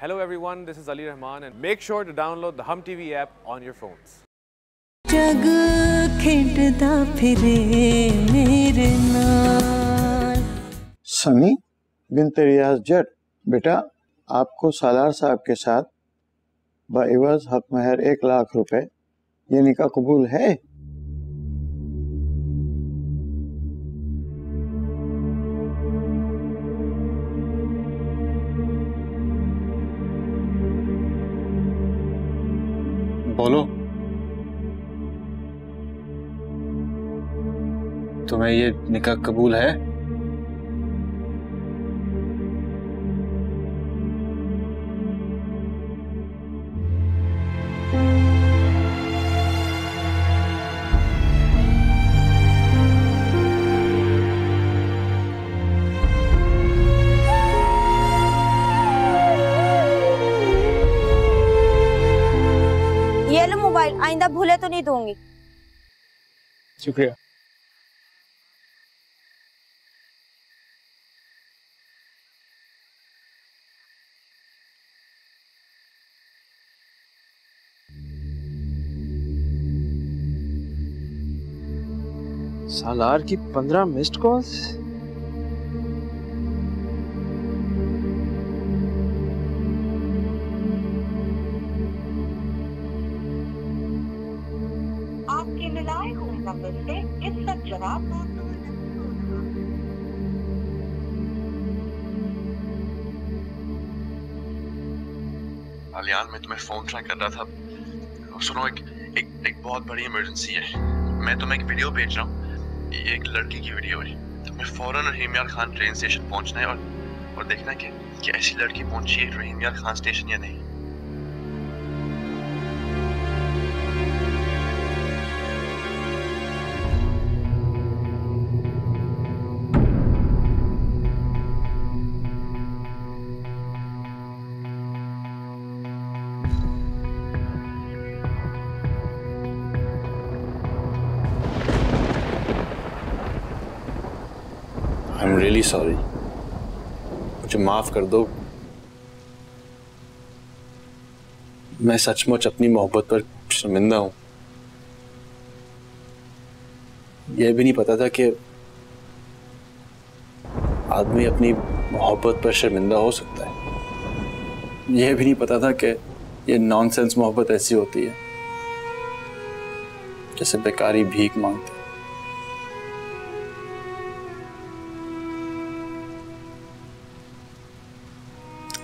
Hello everyone, this is Ali Rahman and make sure to download the Hum TV app on your phones. जग खेडदा फिरे मेरे नाल सनी बिन रियाज जट बेटा आपको सालार साहब के साथ बवज हक महर एक लाख रुपए ये निकाह कबूल है तुम्हें ये निकाह कबूल है? ये लो मोबाइल आइंदा भूले तो नहीं दूँगी। शुक्रिया। सालार की पंद्रह मिस्ड कॉल्स हो अलियान मैं तुम्हें फ़ोन ट्राई कर रहा था। सुनो एक एक एक बहुत बड़ी इमरजेंसी है। मैं तुम्हें एक वीडियो भेज रहा हूँ। ये एक लड़की की वीडियो है। तो मैं फ़ौरन रहीम यार खान ट्रेन स्टेशन पहुँचना है और और देखना कि कि ऐसी लड़की पहुँची है रहीम यार खान स्टेशन या नहीं। आई एम रियली सॉरी मुझे माफ़ कर दो। मैं सचमुच अपनी मोहब्बत पर शर्मिंदा हूँ। यह भी नहीं पता था कि आदमी अपनी मोहब्बत पर शर्मिंदा हो सकता है। यह भी नहीं पता था कि यह नॉनसेंस मोहब्बत ऐसी होती है, जैसे बेकारी भीख मांगती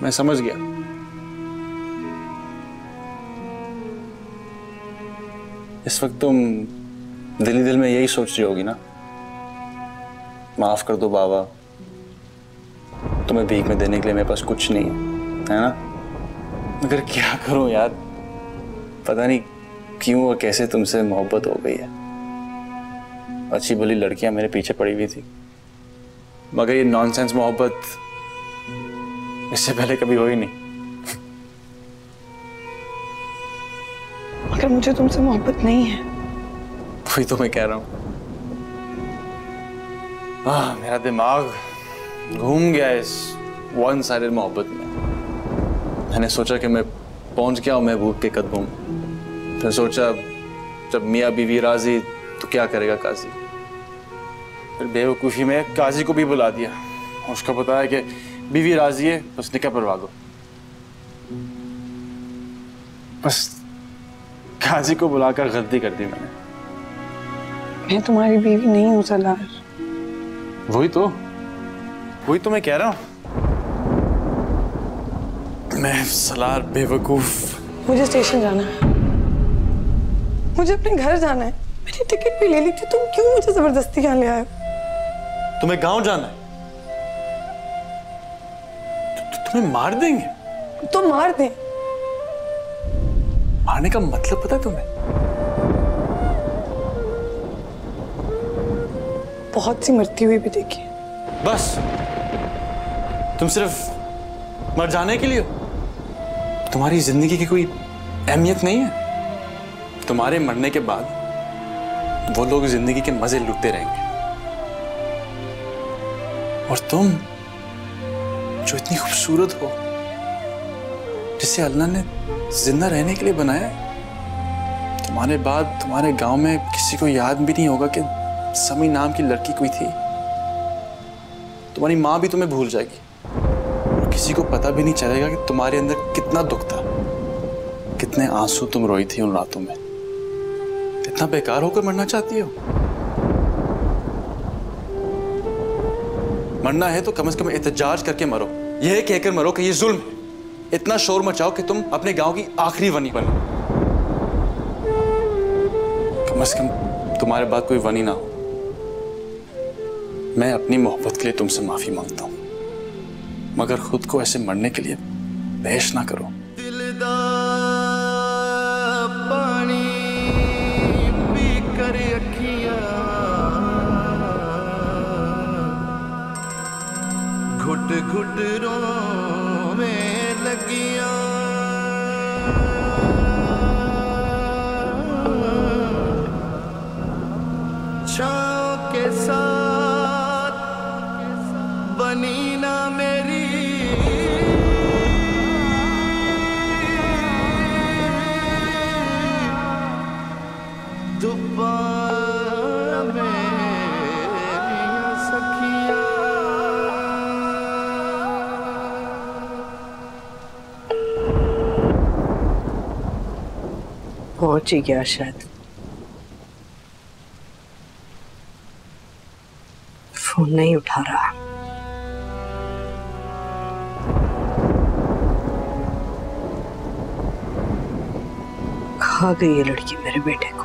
मैं समझ गया। इस वक्त तुम दिल ही दिल में यही सोच रही होगी ना? माफ़ कर दो बाबा। तुम्हें भीख में देने के लिए मेरे पास कुछ नहीं है है ना? मगर क्या करूँ यार? पता नहीं क्यों और कैसे तुमसे मोहब्बत हो गई है। अच्छी भली लड़कियाँ मेरे पीछे पड़ी हुई थी। मगर ये नॉनसेंस मोहब्बत इससे पहले कभी हुई नहीं। मगर मुझे तुमसे मोहब्बत नहीं है। वही तो मैं कह रहा हूँ। आह, मेरा दिमाग घूम गया इस वन साइडेड मोहब्बत में। मैंने सोचा कि मैं पहुँच गया हूँ महबूब के कदमों में। फिर सोचा जब मियाँ बीवी राज़ी तो क्या करेगा काजी? फिर बेवकूफ़ी में काजी को भी बुला दिया। उसको बताया कि बीवी राज़ी है बस निकाह परवा दो बस काजी को बुलाकर गलती कर दी मैंने। मैं तुम्हारी बीवी नहीं हूँ सलार वही तो। वही तो मैं कह रहा हूँ। मैं सलार बेवकूफ़। मुझे स्टेशन जाना है। मुझे अपने घर जाना है। मैंने टिकट भी ले ली थी तुम क्यों मुझे ज़बरदस्ती यहाँ ले आए तुम्हें गाँव जाना है? तुम्हें मार देंगे? तो मार दें। मारने का मतलब पता है तुम्हें? बहुत सी मरती हुई भी देखी। बस। तुम सिर्फ़ मर जाने के लिए हो। तुम्हारी ज़िंदगी की कोई अहमियत नहीं है। तुम्हारे मरने के बाद वो लोग ज़िंदगी के मज़े लुटते रहेंगे। और तुम इतनी खूबसूरत हो, जिसे अल्लाह ने ज़िंदा रहने के लिए बनाया, तुम्हारे बाद तुम्हारे गाँव में किसी को याद भी नहीं होगा कि समी नाम की लड़की कोई थी। तुम्हारी माँ भी तुम्हें भूल जाएगी। और किसी को पता भी नहीं चलेगा कि तुम्हारे अंदर कितना दुख था, कितने आँसू तुम रोई थी उन रातों में। इतना बेकार होकर मरना चाहती हो? मरना है तो कम से कम एहतजाज करके मरो। यह कहकर मरो कि ये जुल्म है इतना शोर मचाओ कि तुम अपने गाँव की आखिरी वनी बनो। कम से कम तुम्हारे बाद कोई वनी ना हो। मैं अपनी मोहब्बत के लिए तुमसे माफ़ी माँगता हूँ। मगर खुद को ऐसे मरने के लिए पेश ना करो। घुटरों पहुँच ही गया शायद फ़ोन नहीं उठा रहा खा गई ये लड़की मेरे बेटे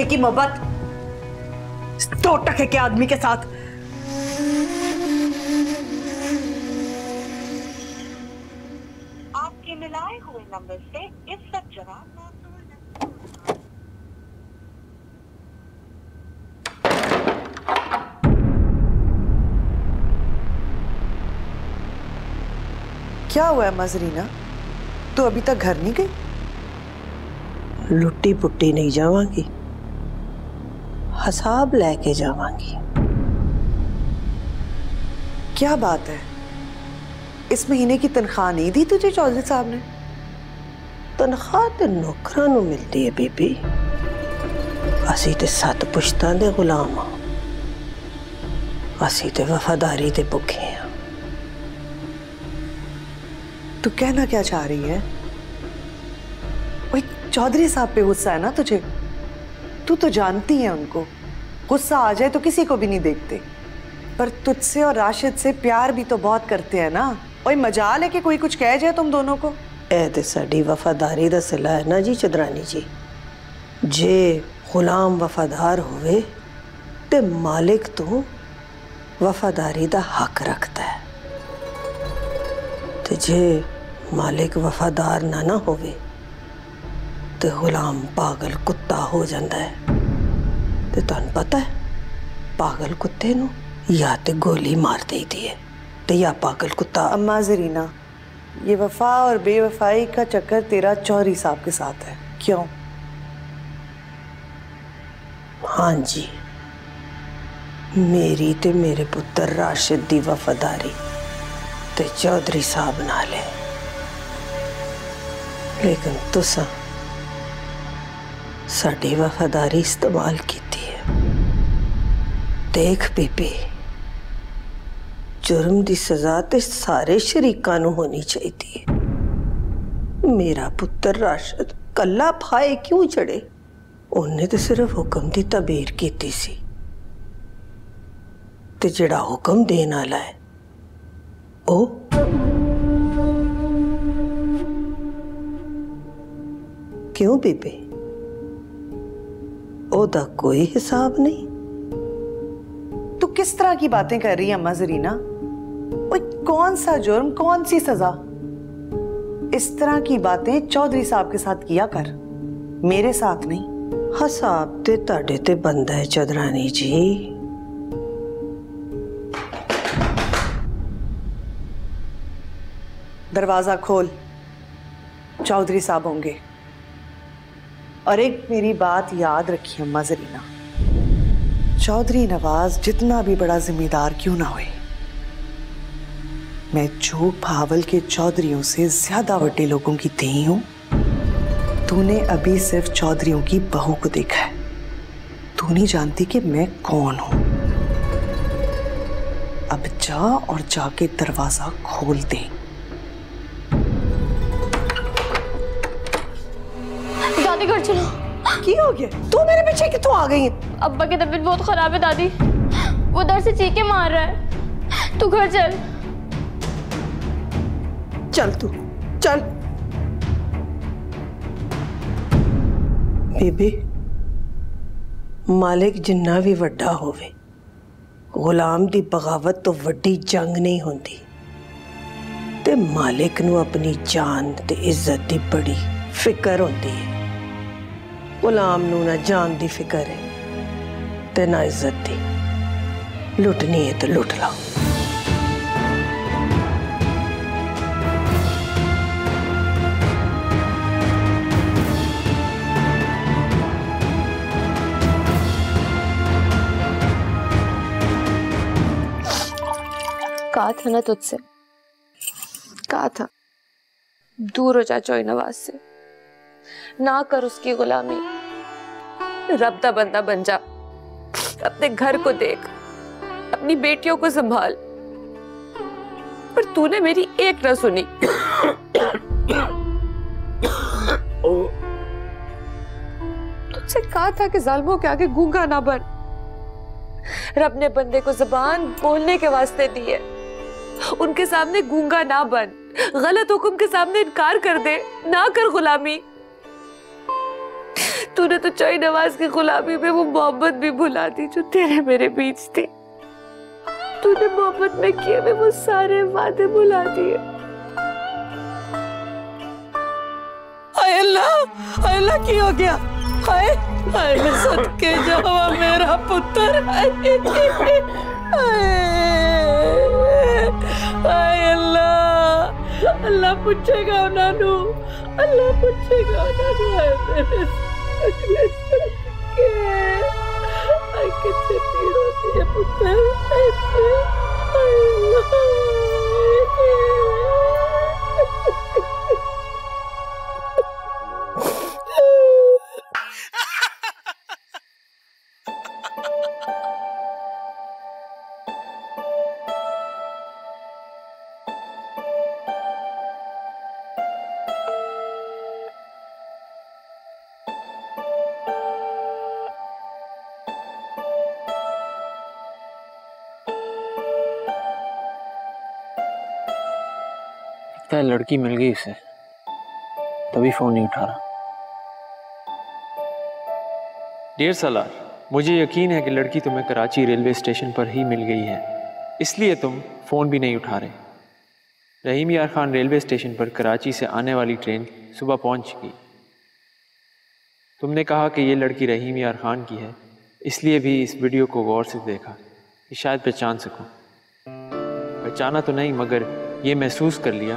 टके की मोहब्बत। दो टके के आदमी के साथ। आपके मिलाए हुए नंबर से इस वक्त जवाब क्या हुआ है मजरीना? तू अभी तक घर नहीं गई? लुट्टी पुट्टी नहीं जावांगी। हसाब लेके जावांगी क्या बात है इस महीने की तनख्वाह नहीं दी तुझे चौधरी साहब ने तनख्वाह तो नौकरां ਨੂੰ ਮਿਲਦੀ ਹੈ ਬੀਬੀ ਅਸੀਂ ਤੇ ਸੱਤ ਪੁਸ਼ਤਾਂ ਦੇ ਗੁਲਾਮ ਹਾਂ ਅਸੀਂ ਤੇ ਵਫਾਦਾਰੀ ਦੇ ਭੁੱਖੇ ਹਾਂ तू कहना क्या चाह रही है वही चौधरी साहब पे गुस्सा है ना तुझे तू तो जानती है उनको गुस्सा आ जाए तो किसी को भी नहीं देखते पर तुझसे और राशिद से प्यार भी तो बहुत करते हैं ना वही मजाल है कि कोई कुछ कह जाए तुम दोनों को ए ते साडी वफादारी दा सिला है ना जी चदरानी जी जे गुलाम वफादार होवे ते मालिक तो वफादारी दा हक रखता है ਤੇ ਜੇ ਮਾਲਿਕ ਵਫਾਦਾਰ ਨਾ ਨਾ ਹੋਵੇ ਤੇ ਗੁਲਾਮ ਪਾਗਲ ਕੁੱਤਾ ਹੋ ਜਾਂਦਾ ਹੈ ਤੇ ਤੁਹਾਨੂੰ ਪਤਾ ਹੈ ਪਾਗਲ ਕੁੱਤੇ ਨੂੰ ਜਾਂ ਤੇ ਗੋਲੀ ਮਾਰ ਦੇਈਦੀ ਹੈ ਤੇ ਜਾਂ ਪਾਗਲ ਕੁੱਤਾ अम्मा जरीना ये वफा और बेवफाई का चक्कर तेरा चौधरी साहब के साथ है क्यों हाँ जी मेरी ते मेरे पुत्र राशिद दी वफादारी ते चौधरी साहब नाल है लेकिन तुसा साडी वफादारी इस्तेमाल कीती देख, बीबी। जुर्म की सजा तो सारे शरीकों होनी चाहती है मेरा पुत्र राशद कला फाए क्यों चढ़े? उन्हें तो सिर्फ़ हुक्म की तबीर की जड़ा हुक्म देने वाला है ओ? क्यों, बीबे? कोई हिसाब नहीं। तू किस तरह की बातें कर रही है अम्मा जरीना? कौन सा जुर्म कौन सी सजा? इस तरह की बातें चौधरी साहब के साथ किया कर। मेरे साथ नहीं। हाँ हसाब ते ताडे ते बंदा है चौधरानी जी। दरवाज़ा खोल। चौधरी साहब होंगे। और एक मेरी बात याद रखी अम्मा जरीना। चौधरी नवाज़ जितना भी बड़ा जिम्मेदार क्यों ना होए। मैं जोग भावल के चौधरियों से ज़्यादा बड़े लोगों की धी हूँ। तूने अभी सिर्फ़ चौधरियों की बहू को देखा है। तू नहीं जानती कि मैं कौन हूँ। अब जा और जाके दरवाज़ा खोल दे। मेरे पीछे कितों आ गई है अब्बा की तबीयत बहुत खराब है दादी वो दर से चीखे मार रहा है तू घर चल चल तू चल ਬੀਬੀ ਮਾਲਿਕ ਜਿੰਨਾ ਵੀ ਵੱਡਾ ਹੋਵੇ ਗੁਲਾਮ ਦੀ ਬਗਾਵਤ ਤੋਂ ਵੱਡੀ ਜੰਗ ਨਹੀਂ ਹੁੰਦੀ ਤੇ ਮਾਲਿਕ ਨੂੰ ਆਪਣੀ ਜਾਨ ਤੇ ਇੱਜ਼ਤ ਦੀ ਬੜੀ ਫਿਕਰ ਹੁੰਦੀ ਹੈ ਗੁਲਾਮ ਨੂੰ ਨਾ ਜਾਨ ਦੀ ਫਿਕਰ ਹੈ ਤੇ ਨਾ ਇੱਜ਼ਤ ਦੀ ਲੁੱਟਣੀ ਹੈ ਤੇ ਲੁੱਟ ਲਾ कहा था ना तुझसे कहा था दूर हो जा चोई नवाज से ना कर उसकी गुलामी। रब दा बंदा बन जा। अपने घर को देख अपनी बेटियों को संभाल। पर तूने मेरी एक न सुनी। तुझसे कहा था कि जालमों के आगे गूँगा ना बन। रब ने बंदे को जबान बोलने के वास्ते दी है। उनके सामने गूँगा ना बन। गलत हुक्म के सामने इनकार कर दे। ना कर गुलामी। तूने तो चोई नवाज़ की गुलामी में वो मोहब्बत भी भुला दी जो तेरे मेरे बीच थी। तूने मोहब्बत में किए हुए वो सारे वादे भुला दिए। अल्लाह अल्लाह, की हो गया? हाय हाय, मैं सदके जावा मेरा पुत्र हाय अल्लाह अल्लाह पूछेगा उन्होंने अल्लाह पूछेगा उन्होंने हाय सदके सदके हाय कितने पीड़ होती है है, लड़की मिल गई उसे। तभी फ़ोन नहीं उठा रहा। डियर सलार मुझे यकीन है कि लड़की तुम्हें कराची रेलवे स्टेशन पर ही मिल गई है। इसलिए तुम फ़ोन भी नहीं उठा रहे। रहीम यार खान रेलवे स्टेशन पर कराची से आने वाली ट्रेन सुबह पहुँच गई तुमने कहा कि ये लड़की रहीम यार खान की है, इसलिए भी इस वीडियो को गौर से देखा। कि शायद पहचान सकूँ। पहचाना तो नहीं, मगर ये महसूस कर लिया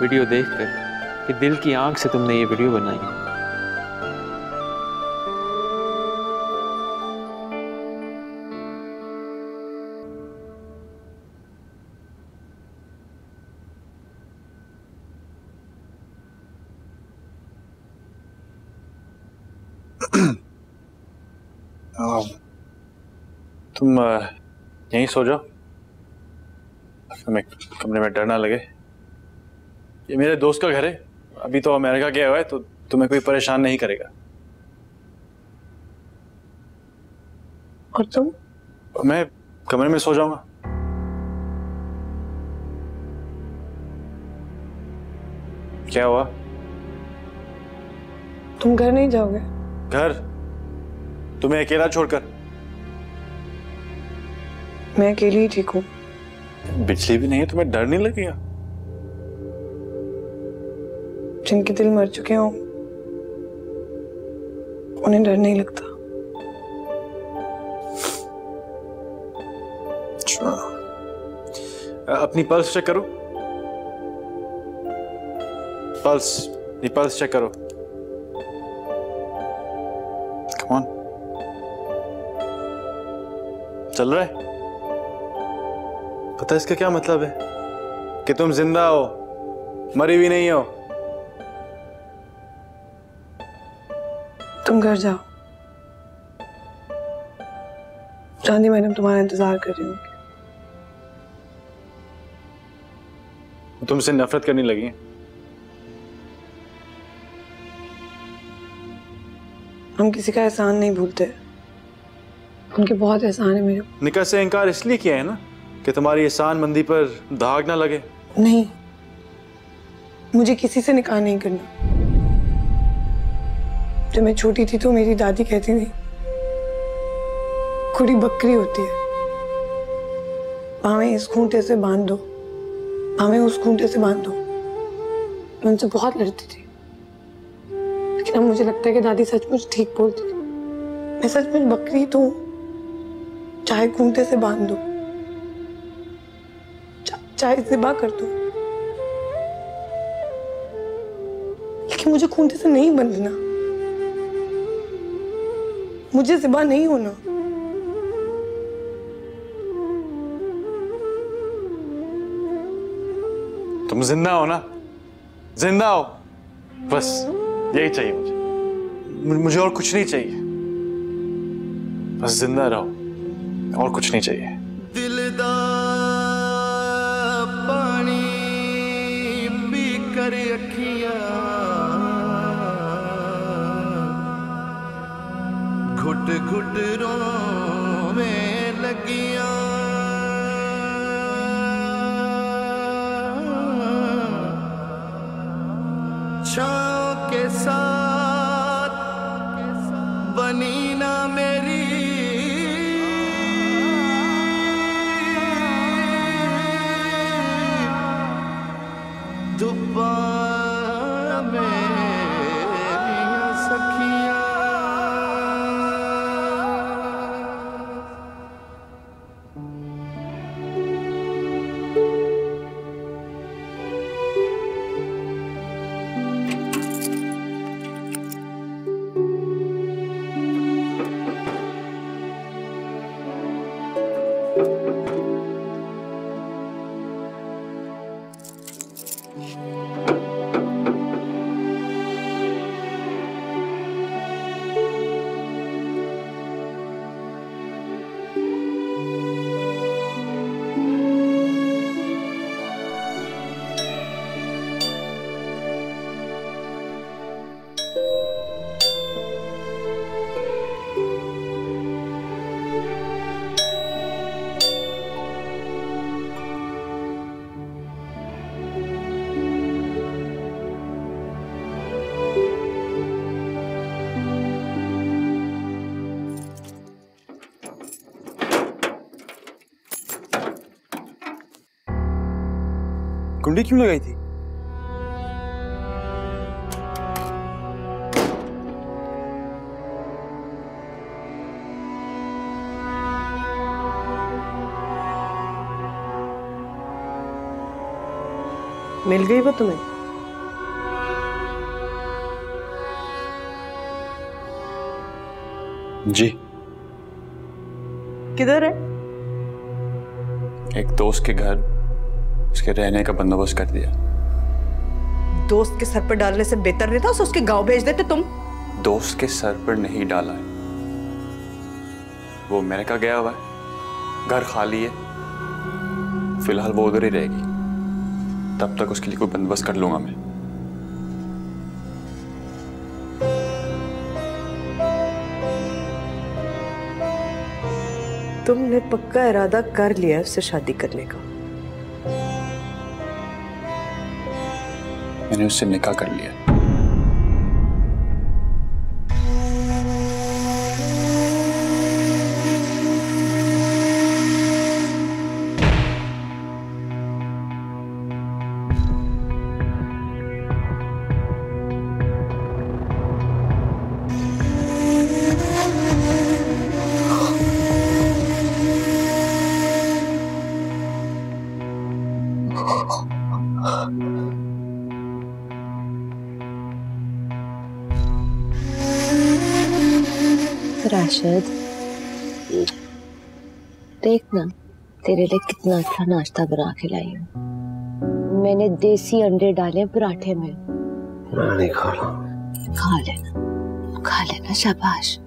वीडियो देखकर कि दिल की आँख से तुमने ये वीडियो बनाई। हाँ, तुम यहीं सो जाओ। हमें कमरे में डर ना लगे। ये मेरे दोस्त का घर है। अभी तो अमेरिका गया हुआ है तो तुम्हें कोई परेशान नहीं करेगा। और तुम? मैं कमरे में सो जाऊँगा। क्या हुआ? तुम घर नहीं जाओगे? घर? तुम्हें अकेला छोड़कर? मैं अकेली ही ठीक हूँ। बिजली भी नहीं है तुम्हें डर नहीं लगेगा? जिनके दिल मर चुके हों, उन्हें डर नहीं लगता। अपनी पल्स चेक करो। पल्स ये पल्स चेक करो। कम ऑन चल रहा है? पता है इसका क्या मतलब है? कि तुम ज़िंदा हो, मरी भी नहीं हो। तुम घर जाओ। चांदी मैडम तुम्हारा इंतज़ार कर रही हूँ तुमसे नफरत करने लगी हैं। हम किसी का एहसान नहीं भूलते। उनके बहुत एहसान है मेरे। निका से इनकार इसलिए किया है ना कि तुम्हारी एहसान मंदी पर दाग ना लगे। नहीं मुझे किसी से निकाह नहीं करना। जब मैं छोटी थी तो मेरी दादी कहती थी, खुड़ी बकरी होती है। भावे इस खूंटे से बाँध दो। भावे उस खूंटे से बाँध दो। मैं उनसे बहुत लड़ती थी। लेकिन अब मुझे लगता है कि दादी सचमुच ठीक बोलती थी। मैं सचमुच बकरी तो हूँ। चाहे खूंटे से बाँध दो। चाहे जिबा कर दो। लेकिन मुझे खूंटे से नहीं बंधना। मुझे जिबा नहीं होना। तुम ज़िंदा हो ना? ज़िंदा हो। बस, यही चाहिए मुझे। मुझे और कुछ नहीं चाहिए। बस ज़िंदा रहो। और कुछ नहीं चाहिए। ਘੁੱਟ ਘੁੱਟ ਰੋਵੇਂ ਲੱਗੀਆਂ। कुंडी क्यों लगाई थी मिल गई वो तुम्हें जी किधर है एक दोस्त के घर उसके रहने का बंदोबस्त कर दिया। दोस्त के सर पर डालने से बेहतर नहीं था उसे उसके गाँव भेज देते तुम? दोस्त के सर पर नहीं डाला है। वो अमेरिका गया हुआ है। घर खाली है। फ़िलहाल वो उधर ही रहेगी। तब तक उसके लिए कोई बंदोबस्त कर लूँगा मैं। तुमने पक्का इरादा कर लिया है उससे शादी करने का। मैंने उससे निकाह कर लिया। तेरे लिए कितना अच्छा नाश्ता बना के लाई हूँ। मैंने देसी अंडे डाले पराठे में। मैं नहीं खा रहा खा लेना खा लेना शाबाश।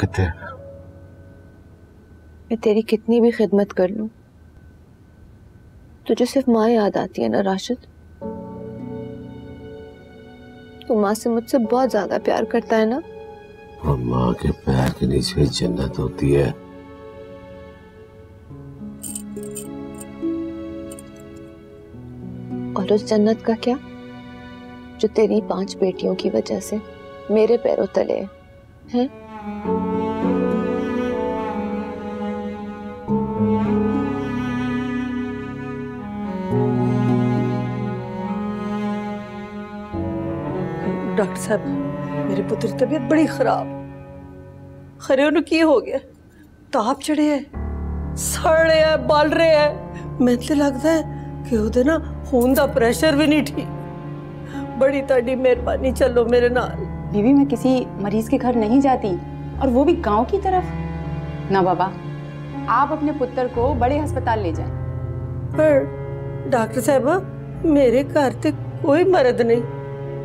कितने मैं तेरी कितनी भी खिदमत कर लूँ। तुझे सिर्फ़ माँ याद आती है ना राशिद? तू माँ से मुझसे बहुत ज़्यादा प्यार करता है ना? और माँ के पैर के नीचे जन्नत होती है। और उस जन्नत का क्या? जो तेरी पाँच बेटियों की वजह से मेरे पैरों तले है। हैं? डॉक्टर साहब मेरे पुत्र की तबीयत बड़ी खराब खरे उन्हें की हो गया ताप चढ़े है सड़ रहे है बल रहे है ਮੈਨੂੰ ਤੇ ਲੱਗਦਾ ਹੈ ਕਿ ਉਹਦੇ ਨਾ ਖੂਨ ਦਾ ਪ੍ਰੈਸ਼ਰ ਵੀ ਨਹੀਂ ਠੀਕ बड़ी ताड़ी मेहरबानी चलो मेरे नाल बीवी मैं किसी मरीज के घर नहीं जाती और वो भी गांव की तरफ ना बाबा आप अपने पुत्र को बड़े अस्पताल ले जाएं पर डॉक्टर साहबा मेरे घर ते कोई मर्द नहीं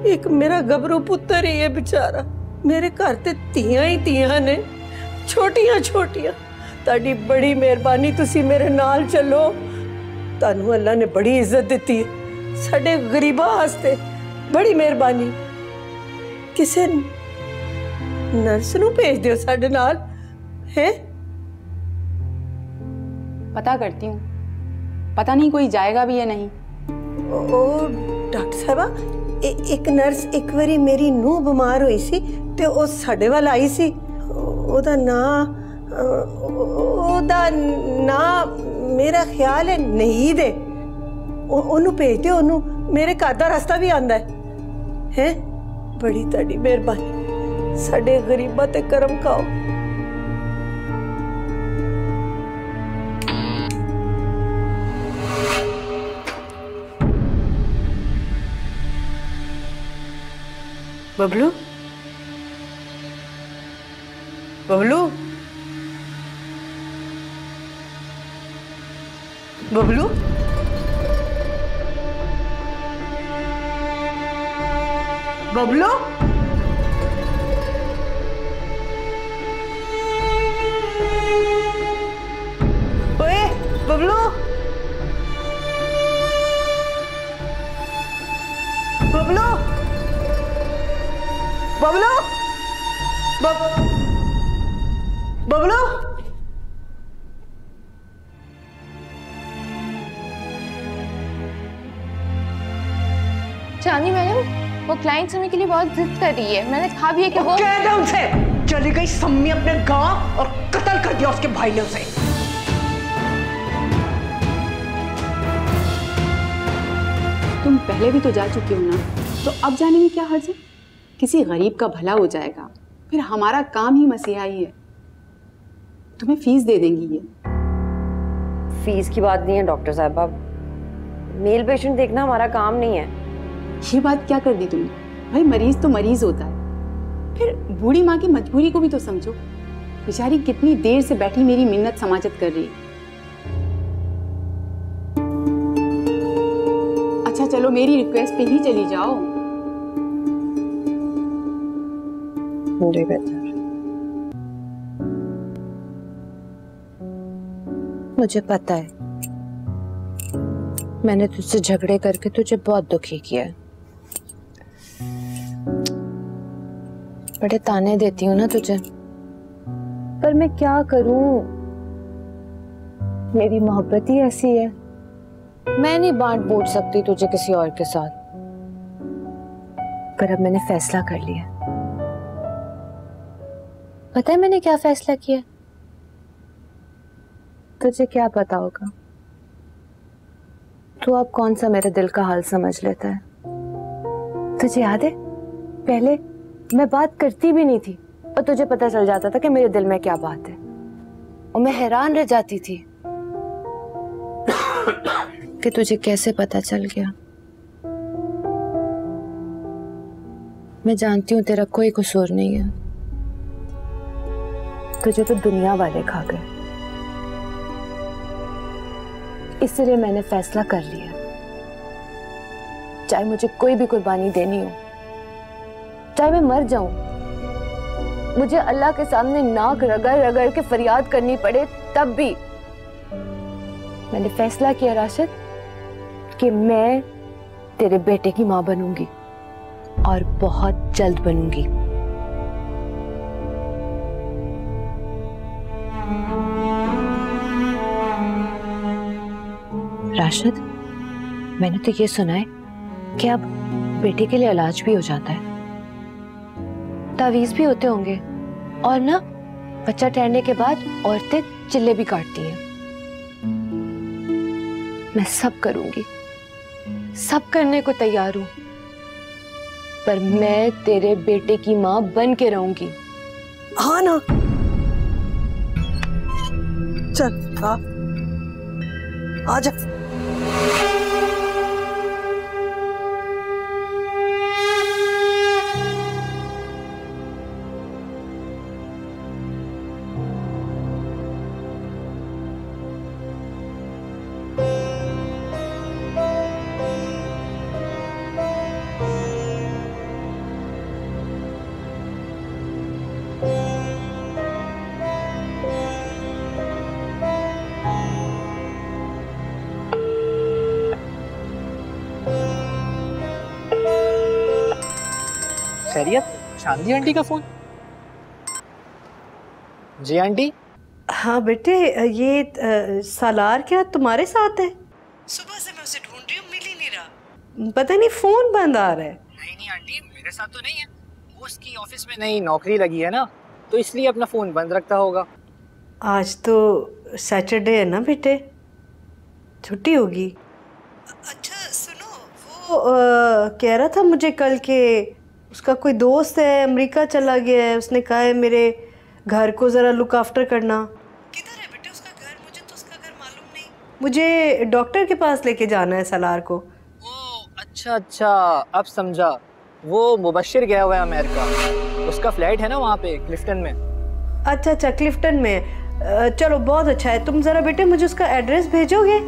एक मेरा गबरू पुत्र ही है बेचारा मेरे घर ते ਧੀਆਂ ਹੀ ਧੀਆਂ ਨੇ ਛੋਟੀਆਂ ਛੋਟੀਆਂ ਤੁਹਾਡੀ ਬੜੀ ਮਿਹਰਬਾਨੀ ਤੁਸੀਂ ਮੇਰੇ ਨਾਲ ਚੱਲੋ ਤੁਹਾਨੂੰ ਅੱਲਾ ਨੇ ਬੜੀ ਇੱਜ਼ਤ ਦਿੱਤੀ ਹੈ ਸਾਡੇ ਗਰੀਬਾਂ ਵਾਸਤੇ ਬੜੀ ਮਿਹਰਬਾਨੀ ਕਿਸੇ ਨਰਸ ਨੂੰ ਭੇਜ ਦਿਓ ਸਾਡੇ ਨਾਲ ਹੈ पता करती हूँ पता नहीं कोई जाएगा भी या नहीं ਉਹ ਡਾਕਟਰ ਸਾਹਿਬਾ ਇ- ਇੱਕ ਨਰਸ ਇੱਕ ਵਾਰੀ ਮੇਰੀ ਨੂੰਹ ਬਿਮਾਰ ਹੋਈ ਸੀ ਤੇ ਉਹ ਸਾਡੇ ਵੱਲ ਆਈ ਸੀ ਉਹਦਾ ਨਾਂ ਅਹ, ਉਹਦਾ ਨਾਂ ਮੇਰਾ ਖਿਆਲ ਹੈ ਨਹੀਦ ਹੈ ਉਹ ਉਹਨੂੰ ਭੇਜ ਦਿਓ ਉਹਨੂੰ ਮੇਰੇ ਘਰ ਦਾ ਰਸਤਾ ਵੀ ਆਂਦਾ ਹੈ ਹੈ ਬੜੀ ਤੁਹਾਡੀ ਮਿਹਰਬਾਨੀ ਸਾਡੇ ਗਰੀਬਾਂ ਤੇ ਕਰਮ ਖਾਓ बबलू? बबलू? बबलू? बबलू? ओए बबलू? बबलू? बबलू? बब बबलू? चांदी मैडम वो क्लाइंट समय के लिए बहुत जिद कर रही है। मैंने कहा भी है कि वो कह दे उनसे। चली गई सम्मी अपने गाँव और कत्ल कर दिया उसके भाई ने उसे तुम पहले भी तो जा चुके हो ना? तो अब जाने में क्या हर्ज है? किसी गरीब का भला हो जाएगा। फिर हमारा काम ही मसीहा ही। है तुम्हें फ़ीस दे देंगी ये। फ़ीस की बात नहीं है डॉक्टर साहब। अब मेल पेशेंट देखना हमारा काम नहीं है। ये बात क्या कर दी तुमने? भाई मरीज़ तो मरीज़ होता है। फिर बूढ़ी माँ की मजबूरी को भी तो समझो। बेचारी कितनी देर से बैठी मेरी मिन्नत समाजत कर रही है। अच्छा चलो मेरी रिक्वेस्ट पे ही चली जाओ। मुझे बेहतर मुझे पता है। मैंने तुझसे झगड़े करके तुझे बहुत दुखी किया है। बड़े ताने देती हूँ ना तुझे। पर मैं क्या करूँ? मेरी मोहब्बत ही ऐसी है। मैं नहीं बांट बूट सकती तुझे किसी और के साथ। पर अब मैंने फैसला कर लिया। पता है मैंने क्या फैसला किया? तुझे क्या पता होगा? तू अब कौन सा मेरे दिल का हाल समझ लेता है? तुझे याद है? पहले मैं बात करती भी नहीं थी, और तुझे पता चल जाता था कि मेरे दिल में क्या बात है। और मैं हैरान रह जाती थी कि तुझे कैसे पता चल गया। मैं जानती हूँ तेरा कोई कसूर नहीं है। तुझे तो दुनिया वाले खा गए। इसलिए मैंने फैसला कर लिया। चाहे मुझे कोई भी कुर्बानी देनी हो, चाहे मैं मर जाऊँ, मुझे अल्लाह के सामने नाक रगड़ रगड़ के फरियाद करनी पड़े तब भी मैंने फैसला किया राशिद, कि मैं तेरे बेटे की माँ बनूँगी और बहुत जल्द बनूँगी। राशिद, मैंने तो ये सुना है कि अब बेटे के लिए इलाज भी हो जाता है। तावीज भी होते होंगे और ना, बच्चा ठहरने के बाद औरतें चिल्ले भी काटती हैं। मैं सब करूँगी, सब करने को तैयार हूँ, पर मैं तेरे बेटे की माँ बन के रहूँगी। हाँ ना। चल, आ। आजा खैरियत चांदी आंटी का फ़ोन? जी आंटी? हाँ बेटे ये सालार क्या तुम्हारे साथ है? सुबह से मैं उसे ढूंढ रही हूँ मिल ही नहीं रहा। पता नहीं फ़ोन बंद आ रहा है। नहीं नहीं आंटी मेरे साथ तो नहीं है। वो उसकी ऑफ़िस में नई नौकरी लगी है ना तो इसलिए अपना फ़ोन बंद रखता होगा। आज तो सैटरडे है ना बेटे? छुट्टी होगी। अच्छा सुनो वो अ, कह रहा था मुझे कल के उसका कोई दोस्त है अमेरिका चला गया है उसने कहा है मेरे घर को ज़रा लुक आफ्टर करना। किधर है बेटे उसका घर? मुझे तो उसका घर मालूम नहीं। मुझे डॉक्टर के पास लेके जाना है सलार को। ओ अच्छा अच्छा अब समझा। वो मुबशिर गया हुआ है अमेरिका। उसका फ्लैट है ना वहाँ पे क्लिफ्टन में। अच्छा अच्छा क्लिफ्टन में। चलो बहुत अच्छा है। तुम ज़रा बेटे मुझे उसका एड्रेस भेजोगे?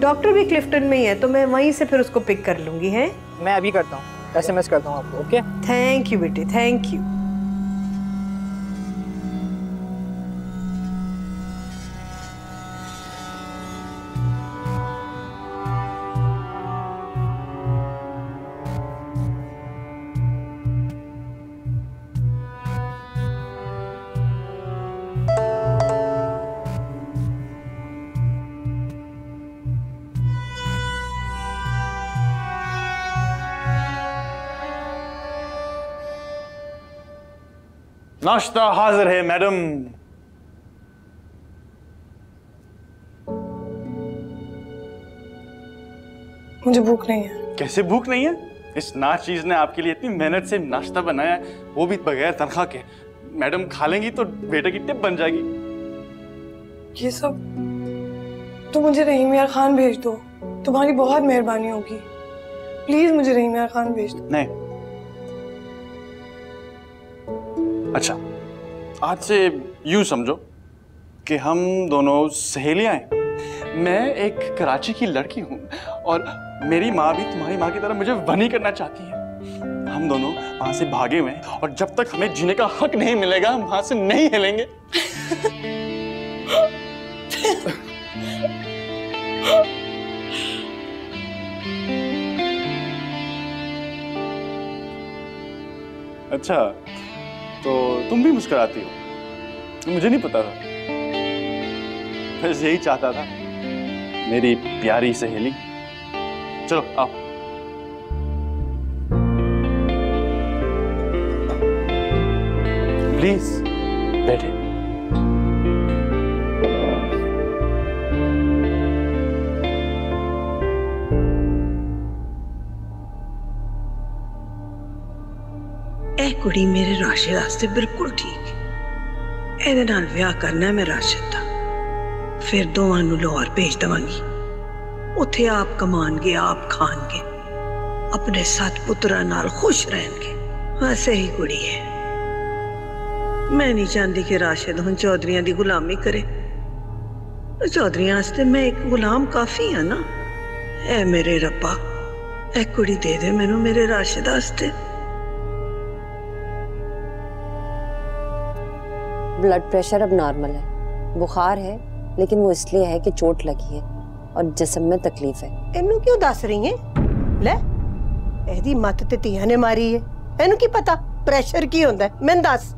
डॉक्टर भी क्लिफ्टन में ही है तो मैं वहीं से फिर उसको पिक कर लूँगी हैं? मैं अभी करता हूँ। एसएमएस करता हूँ आपको ओके? थैंक यू बेटी थैंक यू नाश्ता हाजिर है मैडम मुझे भूख नहीं है। कैसे भूख नहीं है? इस नाच चीज़ ने आपके लिए इतनी मेहनत से नाश्ता बनाया वो भी बगैर तनख्वाह के। मैडम खा लेंगी तो बेटे की टिप बन जाएगी। ये सब तो मुझे रहीम यार खान भेज दो। तुम्हारी बहुत मेहरबानी होगी। प्लीज़ मुझे रहीम यार खान भेज दो। नहीं अच्छा आज से यूँ समझो कि हम दोनों सहेलियाँ हैं। मैं एक कराची की लड़की हूँ और मेरी माँ भी तुम्हारी माँ की तरह मुझे वनी करना चाहती है। हम दोनों वहाँ से भागे हुए हैं और जब तक हमें जीने का हक नहीं मिलेगा, हम वहाँ से नहीं हिलेंगे। अच्छा तो तुम भी मुस्कुराती हो। मुझे नहीं पता था। बस यही चाहता था। मेरी प्यारी सहेली। चलो, आओ। प्लीज़ बैठे। ਕੁੜੀ ਮੇਰੇ ਰਾਸ਼ਿਦ ਵਾਸਤੇ ਬਿਲਕੁਲ ਠੀਕ ਹੈ ਇਹਦੇ ਨਾਲ ਵਿਆਹ ਕਰਨਾ ਹੈ ਮੈਂ ਰਾਸ਼ਿਦ ਦਾ ਫਿਰ ਦੋਵਾਂ ਨੂੰ ਲਾਹੌਰ ਭੇਜ ਦਵਾਂਗੀ ਉੱਥੇ ਆਪ ਕਮਾਣਗੇ ਆਪ ਖਾਣਗੇ ਆਪਣੇ ਸੱਤ ਪੁੱਤਰਾਂ ਨਾਲ ਖੁਸ਼ ਰਹਿਣਗੇ ਵੈਸੇ ਹੀ ਕੁੜੀ ਹੈ ਮੈਂ ਨਹੀਂ ਚਾਹੁੰਦੀ ਕਿ ਰਾਸ਼ਿਦ ਹੁਣ ਚੌਧਰੀਆਂ ਦੀ ਗੁਲਾਮੀ ਕਰੇ ਚੌਧਰੀਆਂ ਵਾਸਤੇ ਮੈਂ ਇੱਕ ਗੁਲਾਮ ਕਾਫੀ ਹਾਂ ਨਾ ਐ ਮੇਰੇ ਰੱਬਾ ਇਹ ਕੁੜੀ ਦੇ ਦੇ ਮੈਨੂੰ ਮੇਰੇ ਰਾਸ਼ਿਦ ਵਾਸਤੇ ब्लड प्रेशर अब नॉर्मल है बुखार है लेकिन वो इसलिए है कि चोट लगी है और जिस्म में तकलीफ है ਇਹਨੂੰ ਕਿਉਂ ਦੱਸ ਰਹੀ ਹੈ ਲੈ ਇਹਦੀ ਮੱਤ ਤੇ ਧੀਆਂ ਨੇ ਮਾਰੀ ਹੈ ਇਹਨੂੰ ਕੀ ਪਤਾ ਪ੍ਰੈਸ਼ਰ ਕੀ ਹੁੰਦਾ ਹੈ? ਮੈਨੂੰ ਦੱਸ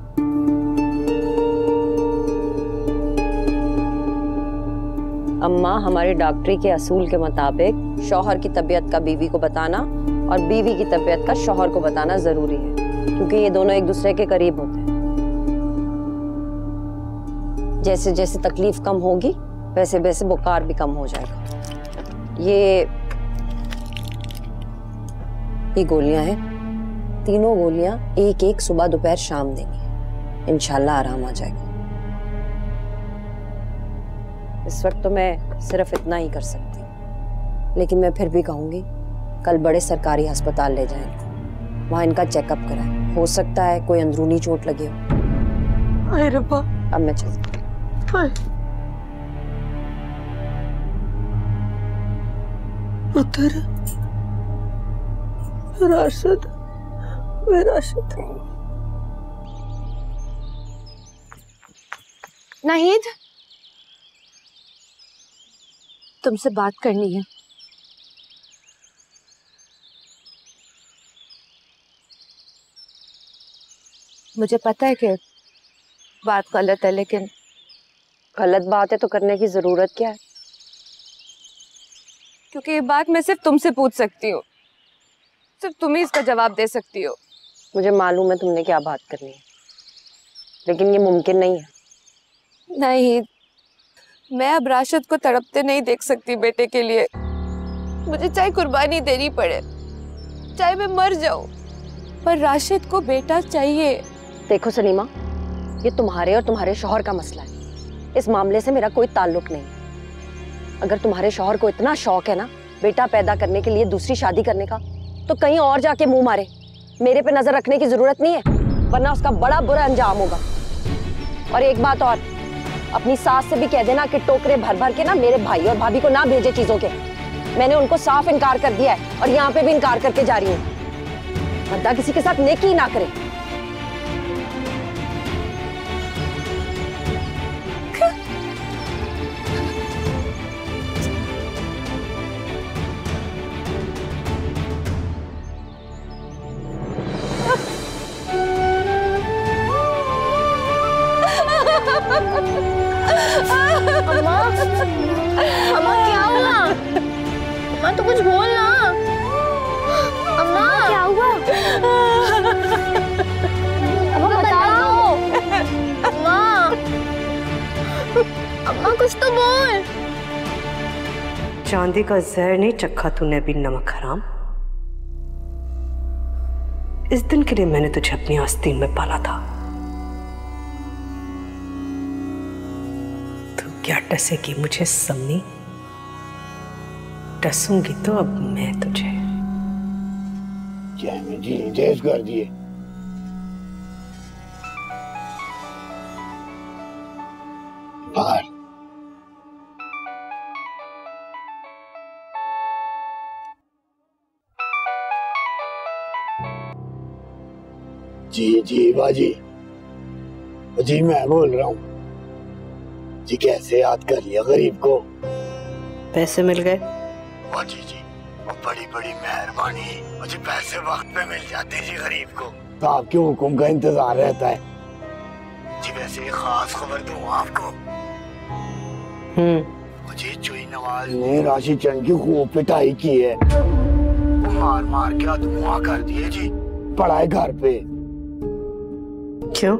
अम्मा हमारे डॉक्टरी के असूल के मुताबिक शौहर की तबीयत का बीवी को बताना और बीवी की तबीयत का शौहर को बताना जरूरी है क्योंकि ये दोनों एक दूसरे के करीब होते हैं जैसे जैसे तकलीफ़ कम होगी वैसे वैसे बुखार भी कम हो जाएगा। ये ये गोलियाँ हैं। तीनों गोलियाँ एक एक सुबह दोपहर शाम देनी है इंशाल्लाह आराम आ जाएगा। इस वक्त तो मैं सिर्फ़ इतना ही कर सकती हूँ। लेकिन मैं फिर भी कहूँगी कल बड़े सरकारी अस्पताल ले जाएँ इनको। वहाँ इनका चेकअप कराएँ। हो सकता है कोई अंदरूनी चोट लगे हो। अब मैं चलती हाय पुत्र राशिद वे राशिद नाहिद तुमसे बात करनी है। मुझे पता है कि बात गलत है, लेकिन गलत बात है तो करने की ज़रूरत क्या है? क्योंकि ये बात मैं सिर्फ़ तुमसे पूछ सकती हूँ। सिर्फ़ तुम ही इसका जवाब दे सकती हो। मुझे मालूम है तुमने क्या बात करनी है। लेकिन ये मुमकिन नहीं है। नहीं। मैं अब राशिद को तड़पते नहीं देख सकती बेटे के लिए। मुझे चाहे कुर्बानी देनी पड़े चाहे मैं मर जाऊँ पर राशिद को बेटा चाहिए। देखो सलीमा ये तुम्हारे और तुम्हारे शौहर का मसला है। इस मामले से मेरा कोई ताल्लुक नहीं। अगर तुम्हारे शोहर को इतना शौक है ना, बेटा पैदा करने के लिए, दूसरी शादी करने का तो कहीं और जाके मुँह मारे। मेरे पे नज़र रखने की ज़रूरत नहीं है, वरना उसका बड़ा बुरा अंजाम होगा। और एक बात और, अपनी सास से भी कह देना कि टोकरे भर भर के ना मेरे भाई और भाभी को ना भेजे चीज़ों के। मैंने उनको साफ़ इनकार कर दिया है और यहाँ पे भी इनकार करके जा रही हूँ। बंदा किसी के साथ नेकी ना करे। चांदी का जहर नहीं चखा तूने भी नमक हराम। इस दिन के लिए मैंने तुझे अपनी आस्तीन में पाला था। तू क्या टसेगी मुझे समनी टसूँगी तो अब मैं तुझे। जी बाहर। जी जी बाजी। जी मैं बोल रहा हूँ। जी कैसे याद कर लिया गरीब को? पैसे मिल गए। जी जी। वो बड़ी बड़ी मेहरबानी। मुझे पैसे वक्त पे मिल जाते जी गरीब को। तो आपके हुक्म का इंतज़ार रहता है। जी वैसे एक खास खबर दूँ आपको। मुझे चुई नवाज़ ने राशि चंद की खूब पिटाई की है। मार मार के अधमुआ कर दिए जी। है घर पे। क्यों?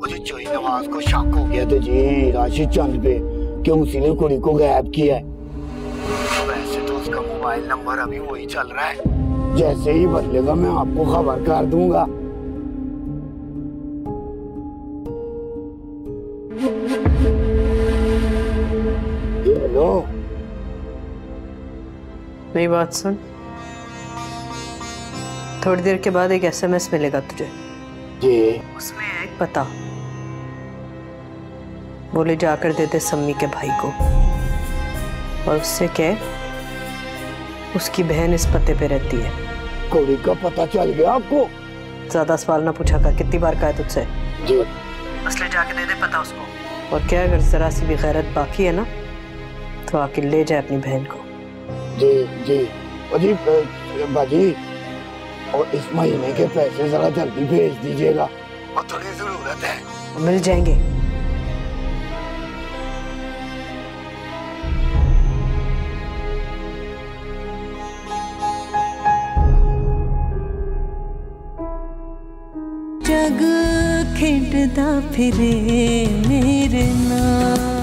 मुझे चोई नवाज़ को शक हो गया था। जी चंद पे। कि उसी ने कुड़ी को गायब किया है? वैसे तो उसका मोबाइल नंबर अभी वही चल रहा है। जैसे ही बदलेगा मैं आपको खबर कर दूँगा। हेलो। मेरी बात सुन। थोड़ी देर के बाद एक एसएमएस मिलेगा तुझे। जी। उसमें पता। बोले जाकर दे दे सम्मी के भाई को। और उससे कह उसकी बहन इस पते पे रहती है। कुड़ी का पता चल गया आपको? ज़्यादा सवाल ना पूछा कर कितनी बार कहा तुझसे? असले जाके दे दे पता उसको। और क्या अगर जरा सी भी गैरत बाकी है ना तो आके ले जाए अपनी बहन को। जी जी। और जी अ, बाजी। और इस महीने के पैसे जरा जल्दी भेज दीजिएगा। और थोड़ी ज़रूरत है। मिल जाएँगे। जग खिंडदा फिरे मेरे नाम।